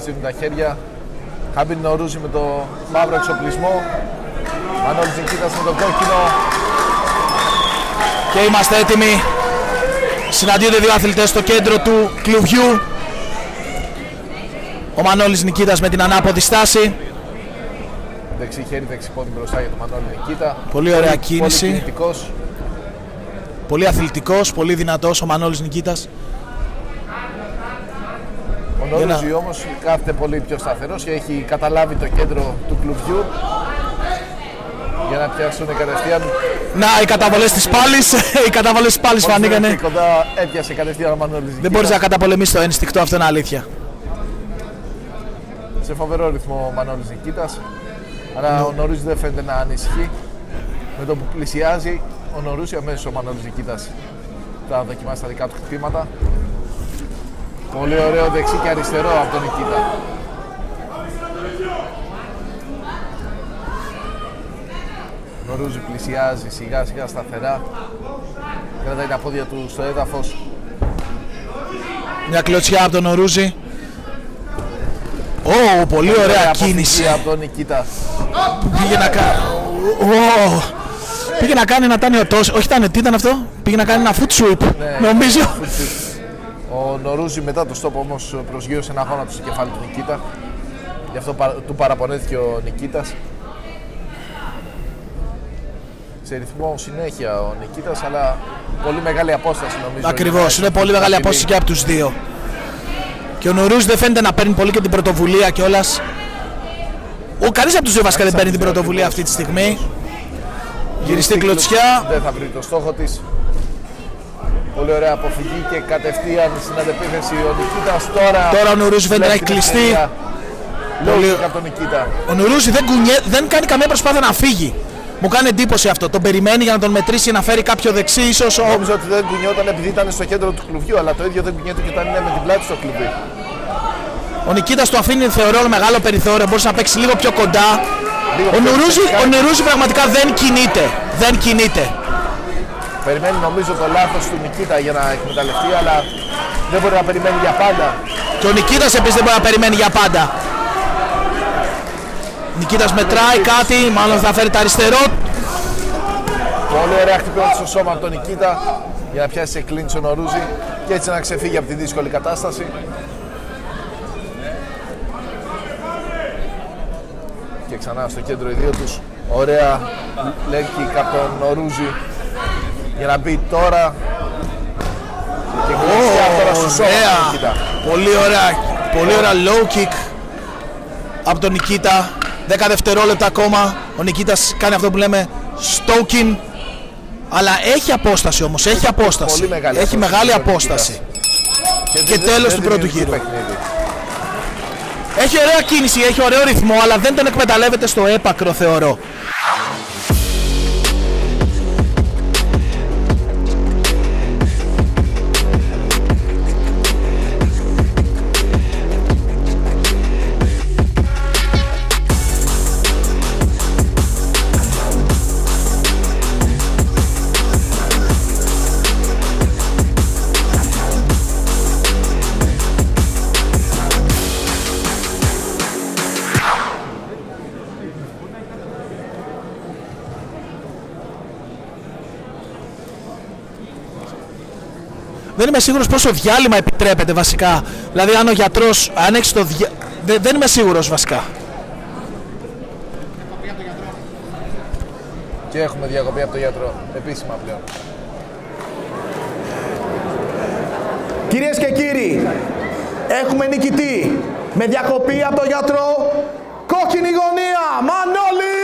στείλουν τα χέρια. Χάμπιν Νορούζη με το μαύρο εξοπλισμό. Μανώλης Νικήτας με τον κόκκινο. Και είμαστε έτοιμοι. Συναντιούνται δύο αθλητές στο κέντρο του κλουβιού. Ο Μανώλης Νικήτας με την ανάποδη στάση. Δεξί χέρι, δεξί πόδι μπροστά για τον Μανώλη Νικήτα. Πολύ ωραία κίνηση. Πολύ κινητικός. Πολύ αθλητικός, πολύ δυνατός ο Μανώλης Νικήτας. Ο Νορούζη όμως κάθεται πολύ πιο σταθερός και έχει καταλάβει το κέντρο του κλουβιού για να πιάσουν κατευθείαν. Να, οι καταβολές της πάλης, οι καταβολές της πάλης φανήκανε. Και κοντά έπιασε κατευθείαν ο Μανώλης Δεν Νικήτας. μπορείς να καταπολεμήσεις το ένστικτο, αυτό είναι αλήθεια. Σε φοβερό ρυθμό ο Μανώλης Νικήτας. Αλλά ο Νορούζη δεν φαίνεται να ανησυχεί. Με το που πλησιάζει ο Νορούζη αμέσως ο Μανώλης Νικήτας θα δοκιμάσει τα δικά του χτυπήματα. Πολύ ωραίο δεξί και αριστερό από τον Νικήτα. Νορούζη πλησιάζει σιγά σιγά σταθερά. Κρατάει τα πόδια του στο έδαφος. Μια κλωτσιά από τον Ορούζη. Ω, πολύ ωραία αποφυγή κίνηση. από τον Νικήτα. Πήγε να κάνει. Πήγε να κάνει ένα τάνιο τόσο. Όχι, ήταν, τι ήταν αυτό; Πήγε να κάνει ένα foot sweep. Ναι. Νομίζω. Ο Νορούζη μετά το στόπ όμως προσγείωσε ένα αγώνα του στο κεφάλι του Νικήτας. Γι' αυτό παρα- του παραπονέθηκε ο Νικήτας. Σε ρυθμό συνέχεια ο Νικήτας, αλλά πολύ μεγάλη απόσταση νομίζω. Ακριβώς. για να Είναι πολύ μεγάλη έχει απόσταση και από τους δύο. Και ο Νορούζη δεν φαίνεται να παίρνει πολύ και την πρωτοβουλία κιόλας. Ο κανείς από τους δύο βασικά δεν παίρνει την πρωτοβουλία αυτή τη στιγμή. Γυριστή κλωτσιά. Δεν θα βρει το στόχο της. Πολύ ωραία αποφυγή και κατευθείαν στην αντεπίθεση ο Νικήτας. Τώρα, Τώρα ο Νορούζη φαίνεται να έχει βλέπει την κλειστεί. ευκαιρία. Πολύ- Λόγια από τον Νικήτα. Ο Νουρούζη δεν, κουνιέ, δεν κάνει καμία προσπάθεια να φύγει. Μου κάνει εντύπωση αυτό. Τον περιμένει για να τον μετρήσει να φέρει κάποιο δεξί, ίσως. Ο... Νόμιζα ότι δεν κουνιόταν επειδή ήταν στο κέντρο του κλουβιού, αλλά το ίδιο δεν κουνιέται και όταν είναι με την πλάτη στο κλουβί. Ο Νικήτας του αφήνει, θεωρώ, μεγάλο περιθώριο. Μπορούσε να παίξει λίγο πιο κοντά. Λίγο Ο πιο Νουρούζη, δεξιά. ο Νουρούζη πραγματικά δεν κινείται. Δεν κινείται. Περιμένει νομίζω το λάθος του Νικήτα για να εκμεταλλευτεί, αλλά δεν μπορεί να περιμένει για πάντα. Και ο Νικήτας επίσης δεν μπορεί να περιμένει για πάντα. Νικήτας μετράει κάτι, μάλλον θα φέρει τα αριστερό. Πολύ ωραία χτυπήματα στο σώμα από τον Νικήτα για να πιάσει σε κλίντς ο Νορούζη και έτσι να ξεφύγει από τη δύσκολη κατάσταση. Και ξανά στο κέντρο οι δύο τους. Ωραία leg kick από τον Νορούζη για να μπει τώρα. Και κλειστιά τώρα στο σώμα του Ωραία. Νικήτα. Πολύ ωραία, πολύ ωραία low kick από τον Νικήτα. 10 δευτερόλεπτα ακόμα. Ο Νικήτας κάνει αυτό που λέμε stoking. Αλλά έχει απόσταση όμως, έχει απόσταση. Πολύ μεγάλη έχει απόσταση μεγάλη ο Νικήτας. απόσταση. Και δεν- τέλος δεν του πρώτου δημιουργεί γύρου. παιχνίδι. Έχει ωραία κίνηση, έχει ωραίο ρυθμό, αλλά δεν τον εκμεταλλεύεται στο έπακρο θεωρώ. Δεν είμαι σίγουρος πόσο διάλειμμα επιτρέπεται βασικά. Δηλαδή αν ο γιατρός, αν έχεις το δια... δεν, δεν είμαι σίγουρος βασικά. Και έχουμε διακοπή από τον γιατρό. Επίσημα πλέον. Κυρίες και κύριοι, έχουμε νικητή με διακοπή από τον γιατρό. Κόκκινη γωνία, Μανώλης